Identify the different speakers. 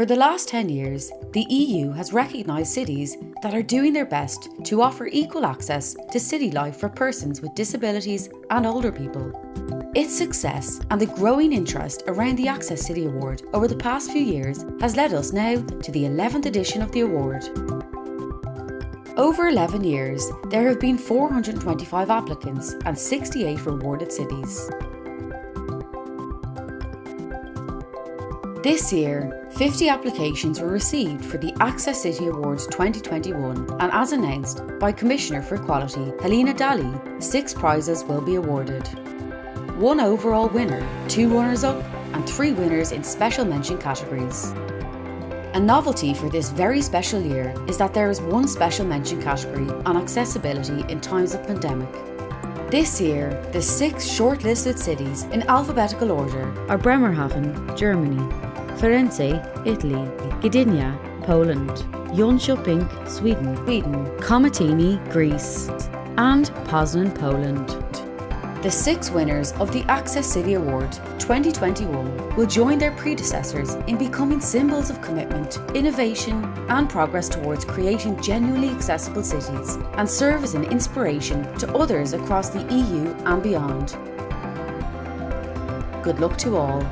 Speaker 1: For the last 10 years, the EU has recognised cities that are doing their best to offer equal access to city life for persons with disabilities and older people. Its success and the growing interest around the Access City Award over the past few years has led us now to the 11th edition of the award. Over 11 years, there have been 425 applicants and 68 rewarded cities. This year, 50 applications were received for the Access City Awards 2021, and as announced by Commissioner for Equality Helena Dalli, six prizes will be awarded. One overall winner, two runners up, and three winners in special mention categories. A novelty for this very special year is that there is one special mention category on accessibility in times of pandemic. This year, the six shortlisted cities in alphabetical order are Bremerhaven, Germany, Firenze, Italy, Gdynia, Poland, Jönköping, Sweden, Sweden, Komotini, Greece, and Poznan, Poland. The six winners of the Access City Award 2021 will join their predecessors in becoming symbols of commitment, innovation, and progress towards creating genuinely accessible cities and serve as an inspiration to others across the EU and beyond. Good luck to all.